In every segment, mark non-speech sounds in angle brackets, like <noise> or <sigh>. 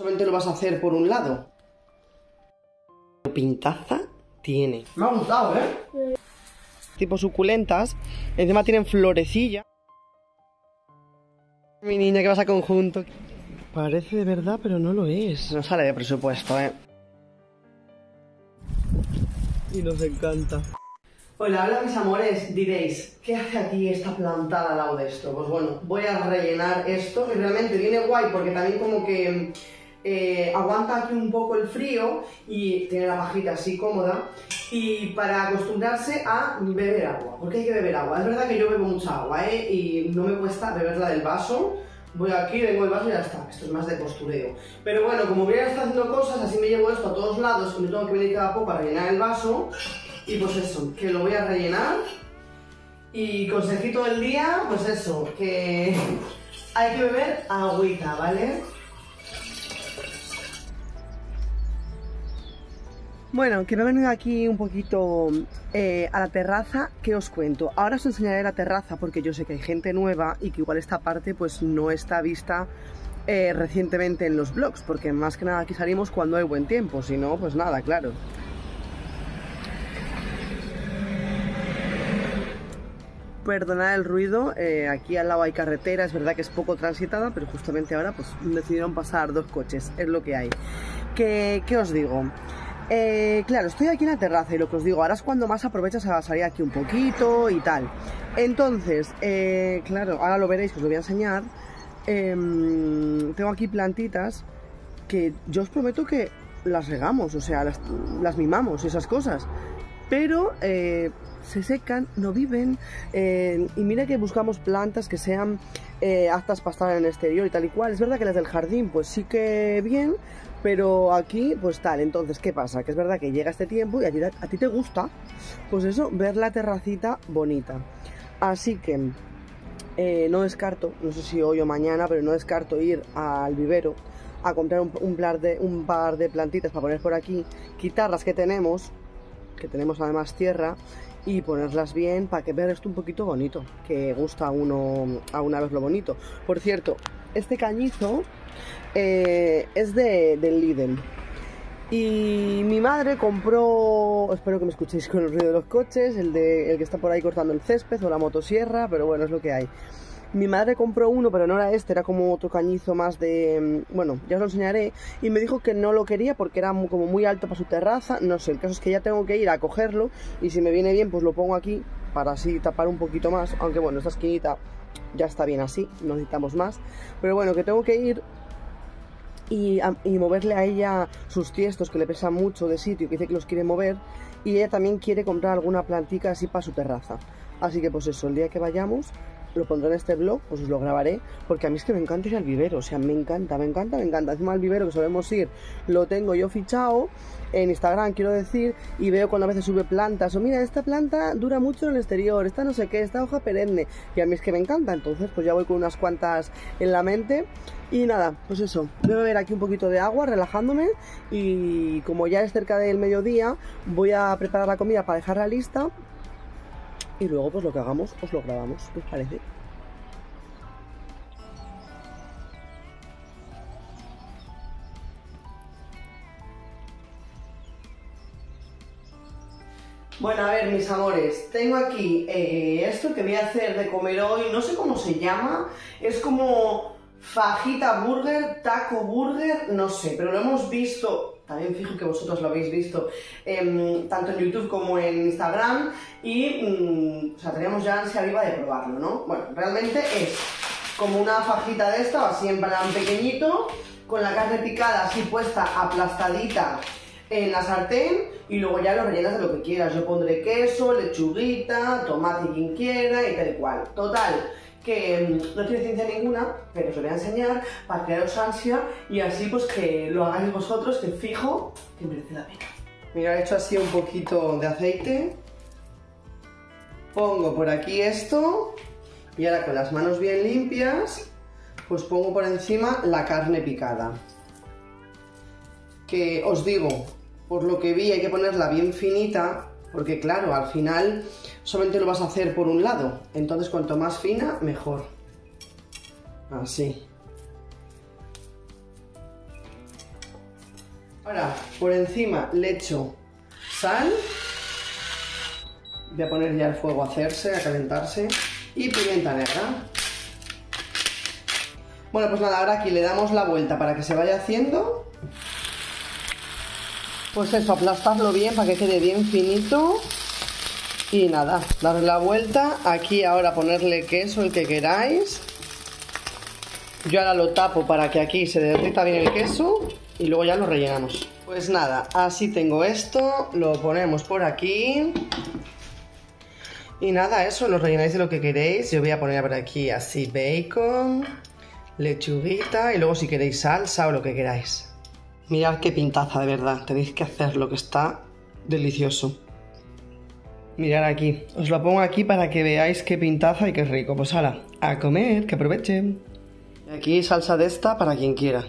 Solamente lo vas a hacer por un lado. Pintaza tiene. Me ha gustado, ¿eh? Tipo suculentas. Encima tienen florecilla. Mi niña que vas a conjunto. Parece de verdad, pero no lo es. No sale de presupuesto, ¿eh? Y nos encanta. Hola, hola mis amores, diréis, ¿qué hace aquí esta plantada al lado de esto? Pues bueno, voy a rellenar esto, que realmente viene guay porque también como que eh, aguanta aquí un poco el frío y tiene la pajita así cómoda y para acostumbrarse a beber agua, porque hay que beber agua. Es verdad que yo bebo mucha agua ¿eh? y no me cuesta beberla del vaso, voy aquí, vengo el vaso y ya está. Esto es más de postureo. Pero bueno, como voy a estar haciendo cosas, así me llevo esto a todos lados y no tengo que venir cada poco a rellenar el vaso. Y pues eso, que lo voy a rellenar. Y consejito del día, pues eso, que <laughs> hay que beber agüita, ¿vale? Bueno, que me he venido aquí un poquito eh, a la terraza, ¿qué os cuento? Ahora os enseñaré la terraza porque yo sé que hay gente nueva y que igual esta parte pues no está vista eh, recientemente en los blogs, porque más que nada aquí salimos cuando hay buen tiempo, si no, pues nada, claro. Perdonad el ruido, eh, aquí al lado hay carretera, es verdad que es poco transitada, pero justamente ahora pues decidieron pasar dos coches, es lo que hay. ¿Qué, qué os digo? Eh, claro, estoy aquí en la terraza y lo que os digo, ahora es cuando más aprovechas a salir aquí un poquito y tal. Entonces, eh, claro, ahora lo veréis, os lo voy a enseñar. Em, tengo aquí plantitas que yo os prometo que las regamos, o sea, las, mimamos y esas cosas. Pero eh, se secan, no viven. y mira que buscamos plantas que sean aptas para estar en el exterior y tal y cual. Es verdad que las del jardín, pues sí que bien, pero aquí, pues tal, entonces, ¿qué pasa? Que es verdad que llega este tiempo y a ti, te gusta, pues eso, ver la terracita bonita. Así que eh, no descarto, no sé si hoy o mañana, pero no descarto ir al vivero a comprar un, par de, un par de plantitas para poner por aquí, quitar las que tenemos, que tenemos además tierra, y ponerlas bien para que vean esto un poquito bonito, que gusta a uno a una vez lo bonito. Por cierto, este cañizo eh, es de, del Lidl. Y mi madre compró, espero que me escuchéis con el ruido de los coches, el, de, el que está por ahí cortando el césped o la motosierra, pero bueno, es lo que hay. Mi madre compró uno, pero no era este, era como otro cañizo más de... Mm, bueno, ya os lo enseñaré. Y me dijo que no lo quería porque era como muy alto para su terraza. No sé, el caso es que ya tengo que ir a cogerlo y si me viene bien pues lo pongo aquí para así tapar un poquito más. Aunque bueno, esta esquinita ya está bien así, no necesitamos más. Pero bueno, que tengo que ir y, moverle a ella sus tiestos que le pesan mucho de sitio, que dice que los quiere mover, y ella también quiere comprar alguna plantica así para su terraza. Así que pues eso, el día que vayamos lo pondré en este blog, pues os lo grabaré, porque a mí es que me encanta ir al vivero, o sea, me encanta, me encanta, me encanta. Encima el vivero que solemos ir, lo tengo yo fichado en Instagram, quiero decir, y veo cuando a veces sube plantas, o mira, esta planta dura mucho en el exterior, esta no sé qué, esta hoja perenne, y a mí es que me encanta, entonces pues ya voy con unas cuantas en la mente. Y nada, pues eso, voy a beber aquí un poquito de agua, relajándome, y como ya es cerca del mediodía, voy a preparar la comida para dejarla lista y luego pues lo que hagamos os lo grabamos, ¿qué os parece? Bueno, a ver, mis amores, tengo aquí eh, esto que voy a hacer de comer hoy, no sé cómo se llama, es como fajita burger, taco burger, no sé, pero lo hemos visto también fijo que vosotros lo habéis visto em, tanto en YouTube como en Instagram y mm, o sea, teníamos ya ansia viva de probarlo, ¿no? Bueno, realmente es como una fajita de esta, así en plan pequeñito, con la carne picada así puesta aplastadita en la sartén y luego ya lo rellenas de lo que quieras. Yo pondré queso, lechuguita, tomate quien quiera y tal cual. Total, que mm, no tiene ciencia ninguna, pero os lo voy a enseñar para crearos ansia y así pues que lo hagáis vosotros, que fijo que merece la pena. Mira, he hecho así un poquito de aceite. Pongo por aquí esto y ahora con las manos bien limpias pues pongo por encima la carne picada. Que os digo, por lo que vi hay que ponerla bien finita porque claro, al final solamente lo vas a hacer por un lado. Entonces cuanto más fina, mejor. Así. Ahora, por encima le echo sal. Voy a poner ya el fuego a hacerse, a calentarse. Y pimienta negra. Bueno, pues nada, ahora aquí le damos la vuelta para que se vaya haciendo. Pues eso, aplastarlo bien para que quede bien finito. Y nada, darle la vuelta. Aquí ahora ponerle queso, el que queráis. Yo ahora lo tapo para que aquí se derrita bien el queso y luego ya lo rellenamos. Pues nada, así tengo esto, lo ponemos por aquí. Y nada, eso, lo rellenáis de lo que queréis. Yo voy a poner por aquí así bacon, lechuguita y luego si queréis salsa o lo que queráis. Mirad qué pintaza, de verdad. Tenéis que hacerlo, que está delicioso. Mirad aquí. Os lo pongo aquí para que veáis qué pintaza y qué rico. Pues ahora, a comer, que aprovechen. Aquí salsa de esta para quien quiera.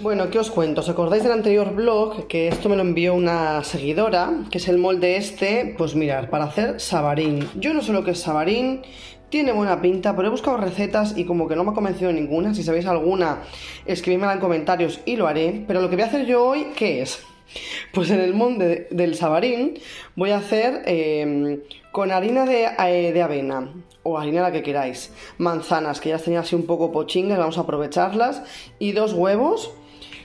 Bueno, ¿qué os cuento? ¿Os acordáis del anterior blog? Que esto me lo envió una seguidora, que es el molde este, pues mirar, para hacer sabarín. Yo no sé lo que es sabarín, tiene buena pinta, pero he buscado recetas y como que no me ha convencido ninguna. Si sabéis alguna, escribidmela en comentarios y lo haré. Pero lo que voy a hacer yo hoy, ¿qué es? <laughs> Pues en el molde del sabarín voy a hacer em, con harina de, eh, de, avena o harina la que queráis, manzanas que ya tenía así un poco pochingas, vamos a aprovecharlas y dos huevos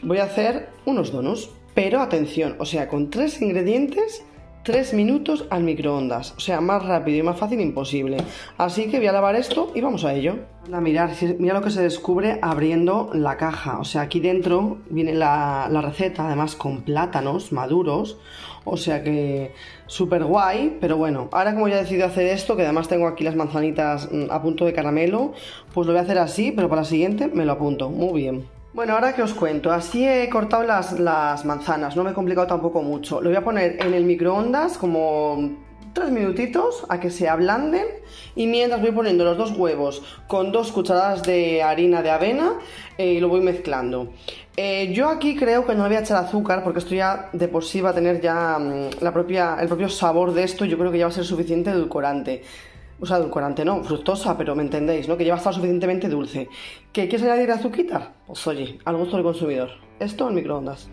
voy a hacer unos donos. Pero atención, o sea, con tres ingredientes, tres minutos al microondas. O sea, más rápido y más fácil imposible. Así que voy a lavar esto y vamos a ello. A mirar, mira lo que se descubre abriendo la caja. O sea, aquí dentro viene la, la receta, además con plátanos maduros. O sea que súper guay, pero bueno, ahora como ya he decidido hacer esto, que además tengo aquí las manzanitas mm, a punto de caramelo, pues lo voy a hacer así, pero para la siguiente me lo apunto. Muy bien. Bueno, ahora que os cuento, así he cortado las, manzanas, no me he complicado tampoco mucho. Lo voy a poner en el microondas como tres minutitos a que se ablanden y mientras voy poniendo los dos huevos con dos cucharadas de harina de avena eh, y lo voy mezclando. Eh, yo aquí creo que no le voy a echar azúcar porque esto ya de por sí va a tener ya mm, la propia, el propio sabor de esto, yo creo que ya va a ser suficiente edulcorante o sea, edulcorante no, fructosa, pero me entendéis, ¿no? Que ya va a estar suficientemente dulce. ¿Qué quieres añadir azúcar? Pues oye, al gusto del consumidor. Esto en microondas.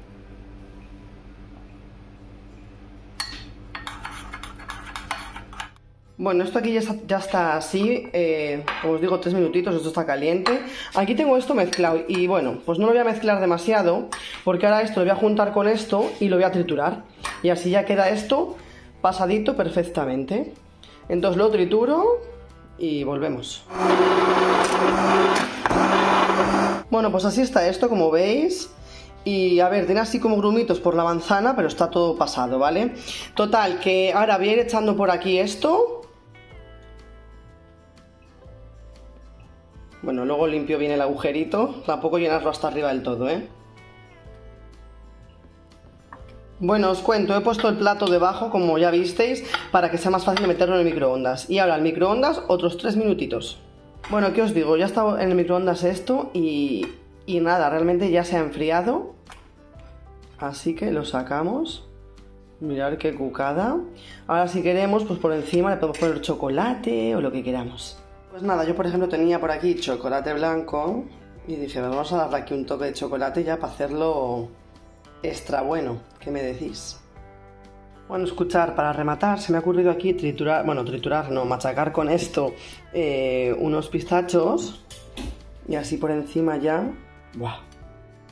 Bueno, esto aquí ya está, así, eh, como os digo, tres minutitos, esto está caliente. Aquí tengo esto mezclado y bueno, pues no lo voy a mezclar demasiado porque ahora esto lo voy a juntar con esto y lo voy a triturar. Y así ya queda esto pasadito perfectamente. Entonces lo trituro y volvemos. Bueno, pues así está esto, como veis. Y a ver, tiene así como grumitos por la manzana, pero está todo pasado, ¿vale? Total, que ahora voy a ir echando por aquí esto. Bueno, luego limpio bien el agujerito. Tampoco llenarlo hasta arriba del todo, ¿eh? Bueno, os cuento, he puesto el plato debajo, como ya visteis, para que sea más fácil meterlo en el microondas. Y ahora el microondas otros 3 minutitos. Bueno, ¿qué os digo? Ya está en el microondas esto y, y nada, realmente ya se ha enfriado. Así que lo sacamos. Mirad qué cucada. Ahora si queremos, pues por encima le podemos poner chocolate o lo que queramos. Pues nada, yo por ejemplo tenía por aquí chocolate blanco y dije, vamos a darle aquí un toque de chocolate ya para hacerlo extra bueno. ¿Qué me decís? Bueno, escuchar, para rematar, se me ha ocurrido aquí triturar, bueno, triturar, no, machacar con esto eh, unos pistachos y así por encima ya. ¡Buah!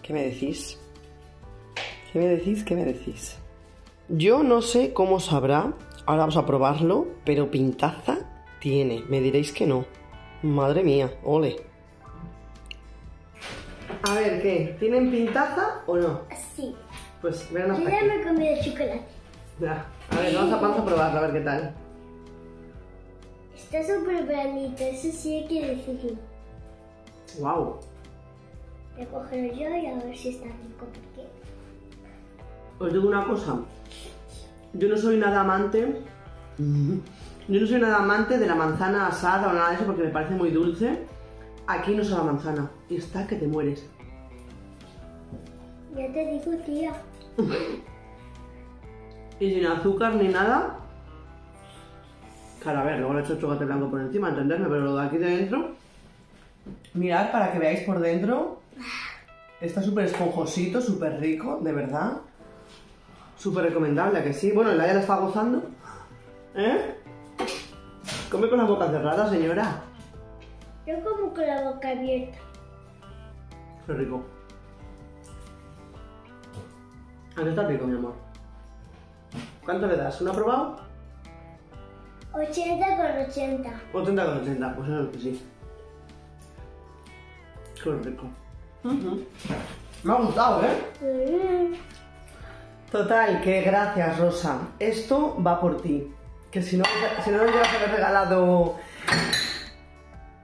¿Qué me decís? ¿Qué me decís? ¿Qué me decís? Yo no sé cómo sabrá, ahora vamos a probarlo, pero pintaza tiene, me diréis que no. Madre mía, ole. A ver, ¿qué? ¿Tienen pintaza o no? Sí. Pues ven Yo ya me comí el chocolate. Ya. A ver, vamos a, vamos a probarlo, a ver qué tal. Está súper blandito, eso sí hay que decirlo. Wow. Voy a cogerlo yo y a ver si está rico, porque... Os digo una cosa. Yo no soy nada amante... Yo no soy nada amante de la manzana asada o nada de eso porque me parece muy dulce. Aquí no es la manzana. Y está que te mueres. Ya te digo, tía. <laughs> y sin azúcar ni nada. Claro, a ver, luego le he hecho chocolate blanco por encima, entenderme, pero lo de aquí de dentro. Mirad para que veáis por dentro. Está súper esponjosito, súper rico, de verdad. Súper recomendable, ¿a que sí? Bueno, la ya la está gozando. ¿Eh? Come con la boca cerrada, señora. Yo como con la boca abierta. Qué rico. ¿A qué está rico, mi amor? ¿Cuánto le das? ¿Uno aprobado? 80 con 80. 80 con 80, pues eso es que sí. Qué rico. Me ha gustado, ¿eh? Mm. Total, que gracias, Rosa. Esto va por ti. Que si no, si no nos haber regalado.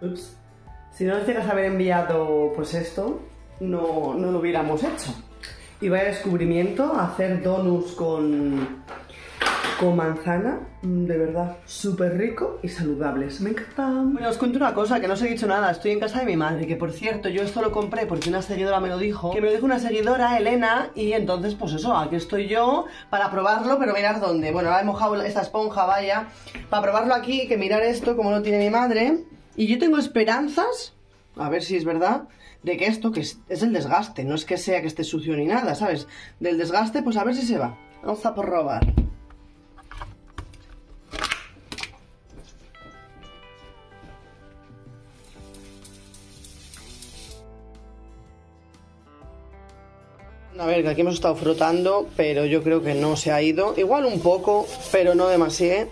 Ups. Si no nos llegas a haber enviado, pues esto, no, no lo hubiéramos hecho. Y vaya descubrimiento, hacer donuts con, con manzana, mm, de verdad, súper rico y saludables. Me encantan. Bueno, os cuento una cosa, que no os he dicho nada. Estoy en casa de mi madre, que por cierto, yo esto lo compré porque una seguidora me lo dijo. Que me lo dijo una seguidora, Elena, y entonces, pues eso, aquí estoy yo para probarlo, pero mirar dónde. Bueno, ahora he mojado esta esponja, vaya, para probarlo aquí, que mirar esto, como lo tiene mi madre. Y yo tengo esperanzas, a ver si es verdad, de que esto, que es, el desgaste, no es que sea que esté sucio ni nada, ¿sabes? Del desgaste, pues a ver si se va. Vamos a probar. A ver, que aquí hemos estado frotando, pero yo creo que no se ha ido. Igual un poco, pero no demasiado.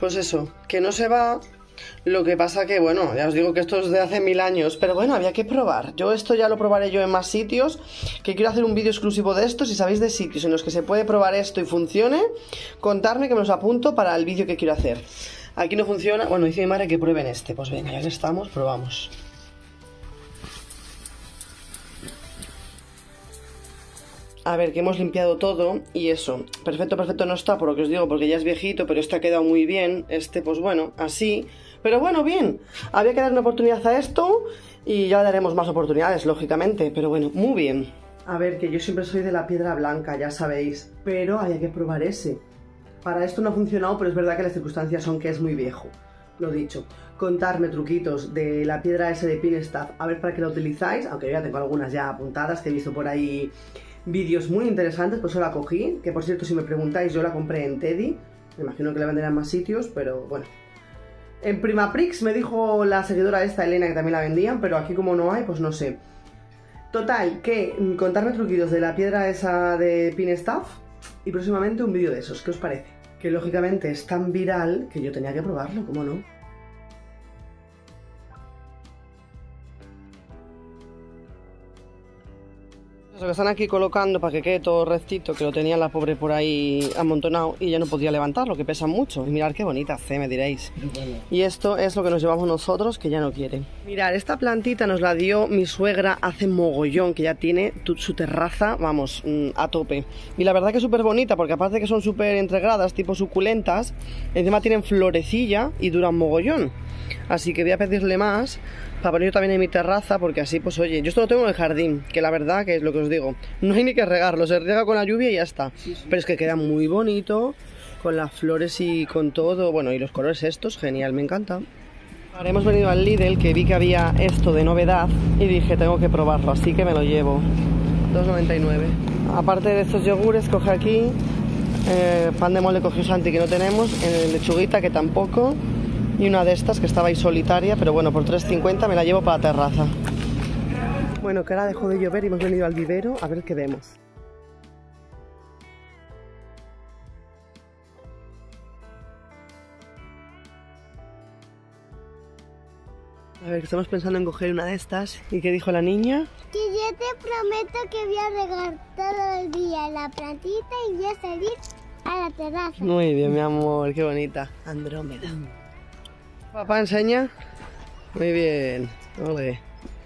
Pues eso, que no se va. Lo que pasa que, bueno, ya os digo que esto es de hace mil años, pero bueno, había que probar. Yo esto ya lo probaré yo en más sitios, que quiero hacer un vídeo exclusivo de esto. Si sabéis de sitios en los que se puede probar esto y funcione, contarme que me los apunto para el vídeo que quiero hacer. Aquí no funciona, bueno, dice mi madre que prueben este. Pues venga, ya estamos, probamos. A ver, que hemos limpiado todo y eso, perfecto, perfecto no está, por lo que os digo, porque ya es viejito, pero este ha quedado muy bien, este pues bueno, así, pero bueno, bien, había que dar una oportunidad a esto y ya daremos más oportunidades, lógicamente, pero bueno, muy bien. A ver, que yo siempre soy de la piedra blanca, ya sabéis, pero había que probar ese. Para esto no ha funcionado, pero es verdad que las circunstancias son que es muy viejo. Lo dicho, contarme truquitos de la piedra ese de Pinstaff, a ver para qué la utilizáis, aunque yo ya tengo algunas ya apuntadas que he visto por ahí vídeos muy interesantes, pues yo la cogí, que por cierto si me preguntáis yo la compré en Teddy, me imagino que la venderán en más sitios, pero bueno. En Primaprix me dijo la seguidora esta, Elena, que también la vendían, pero aquí como no hay, pues no sé. Total, que mm, contarme truquitos de la piedra esa de Pinstaff y próximamente un vídeo de esos, ¿qué os parece? Que lógicamente es tan viral que yo tenía que probarlo, ¿cómo no? Eso que están aquí colocando para que quede todo rectito, que lo tenía la pobre por ahí amontonado y ya no podía levantarlo, que pesan mucho. Y mirad qué bonita hace, me diréis. Y esto es lo que nos llevamos nosotros, que ya no quieren. Mirad, esta plantita nos la dio mi suegra hace mogollón, que ya tiene tu- su terraza, vamos, mm, a tope. Y la verdad que es súper bonita, porque aparte de que son súper entregadas, tipo suculentas, encima tienen florecilla y duran mogollón. Así que voy a pedirle más para poner también en mi terraza, porque así, pues oye, yo esto lo tengo en el jardín, que la verdad que es lo que os digo, no hay ni que regarlo, se riega con la lluvia y ya está. Pero es que queda muy bonito, con las flores y con todo, bueno, y los colores estos, genial, me encanta. Ahora hemos venido al Lidl, que vi que había esto de novedad, y dije, tengo que probarlo, así que me lo llevo. 2,99. Aparte de estos yogures, coge aquí, eh, pan de molde cogió Santi que no tenemos, eh, lechuguita que tampoco, y una de estas que estaba ahí solitaria, pero bueno, por 3,50 me la llevo para la terraza. Bueno, que ahora dejó de llover y hemos venido al vivero a ver qué vemos. A ver, que estamos pensando en coger una de estas. ¿Y qué dijo la niña? Que yo te prometo que voy a regar todo el día la plantita y voy a salir a la terraza. Muy bien, mi amor, qué bonita. Andrómeda. Papá, enseña. Muy bien. Ole.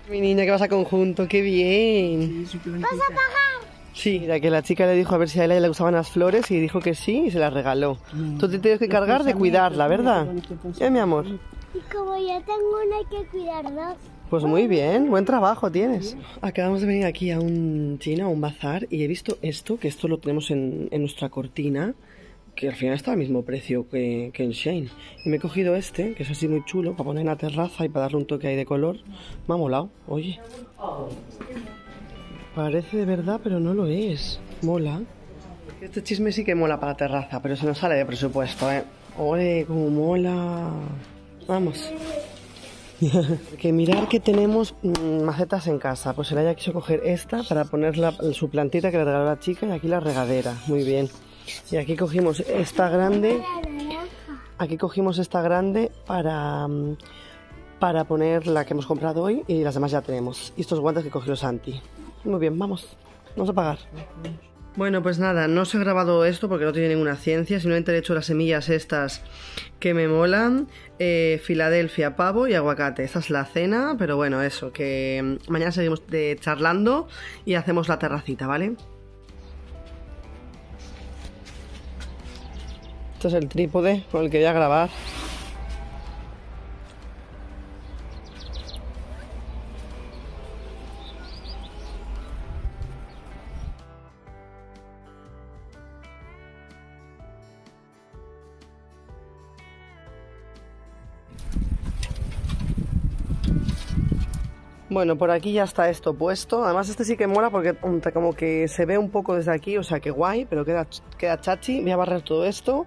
Mi niña que vas a conjunto, qué bien. ¿Vas a pagar? Sí, mira que la chica le dijo a ver si a ella le gustaban las flores y dijo que sí y se las regaló. Tú te tienes que cargar de cuidarla, ¿verdad? Eh, mi amor. Y como ya tengo una hay que cuidarla. Pues muy bien, buen trabajo tienes. Acabamos de venir aquí a un chino, a un bazar, y he visto esto, que esto lo tenemos en, en nuestra cortina, que al final está al mismo precio que, que en Shane. Y me he cogido este, que es así muy chulo, para poner en la terraza y para darle un toque ahí de color. Me ha molado, oye. Parece de verdad, pero no lo es. Mola. Este chisme sí que mola para la terraza, pero se nos sale de presupuesto, ¿eh? Ole, como mola. Vamos. <laughs> que mirar que tenemos mm, macetas en casa. Pues el haya quiso coger esta para poner la- su plantita que le regaló la chica y aquí la regadera. Muy bien. Y aquí cogimos esta grande. Aquí cogimos esta grande para, mm, para poner la que hemos comprado hoy y las demás ya tenemos. Y estos guantes que cogió Santi. Muy bien, vamos. Vamos a pagar. Bueno, pues nada, no os he grabado esto porque no tiene ninguna ciencia, simplemente he hecho las semillas estas que me molan, eh, Filadelfia, pavo y aguacate. Esta es la cena, pero bueno, eso, que mm, mañana seguimos de charlando y hacemos la terracita, ¿vale? Es el trípode con el que voy a grabar. Bueno, por aquí ya está esto puesto. Además, este sí que mola porque mm, como que se ve un poco desde aquí, o sea que guay, pero queda, queda chachi. Voy a barrer todo esto.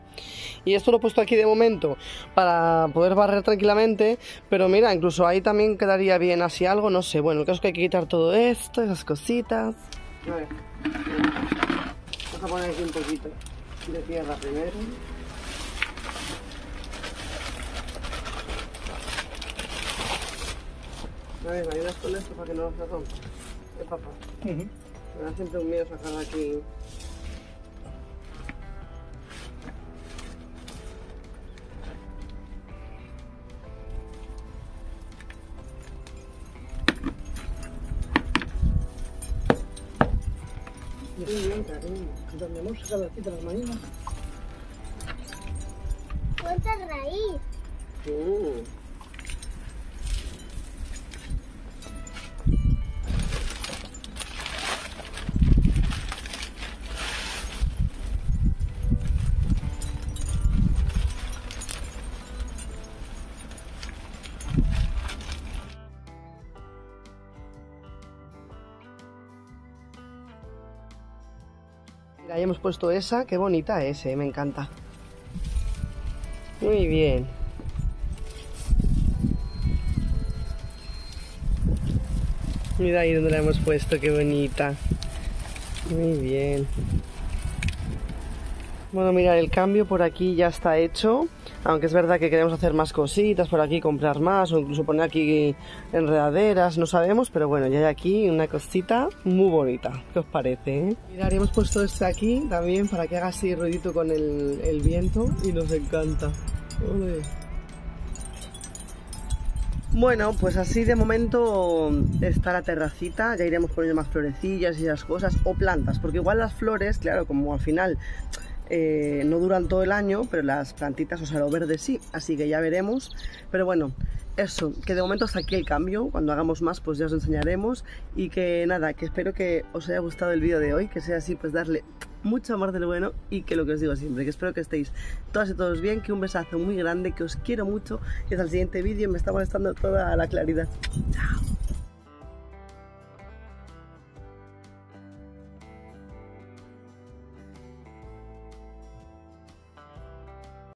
Y esto lo he puesto aquí de momento para poder barrer tranquilamente. Pero mira, incluso ahí también quedaría bien así algo, no sé. Bueno, el caso es que hay que quitar todo esto, esas cositas. Ver. Vamos a poner aquí un poquito de tierra primero. A ver, ¿me ayudas con esto para que no se rompa? ¿Eh, papá? Me da siempre un miedo sacar de aquí. Muy bien, cariño. Donde hemos sacado aquí de las mañanas. ¿Cuánta raíz? Mm. Hemos puesto esa, qué bonita es, eh, me encanta. Muy bien. Mira ahí donde la hemos puesto, qué bonita. Muy bien. Bueno, mira, el cambio por aquí ya está hecho. Aunque es verdad que queremos hacer más cositas por aquí, comprar más o incluso poner aquí enredaderas, no sabemos, pero bueno, ya hay aquí una cosita muy bonita. ¿Qué os parece? Eh? Mirad, hemos puesto este aquí también para que haga así ruidito con el, el viento y nos encanta. Bueno, pues así de momento está la terracita, ya iremos poniendo más florecillas y esas cosas, o plantas, porque igual las flores, claro, como al final eh, no duran todo el año, pero las plantitas, o sea, lo verde sí, así que ya veremos. Pero bueno, eso, que de momento hasta aquí el cambio, cuando hagamos más pues ya os enseñaremos y que nada, que espero que os haya gustado el vídeo de hoy, que sea así pues darle mucho amor del bueno y que lo que os digo siempre, que espero que estéis todas y todos bien, que un besazo muy grande, que os quiero mucho y hasta el siguiente vídeo, me está molestando toda la claridad. Chao.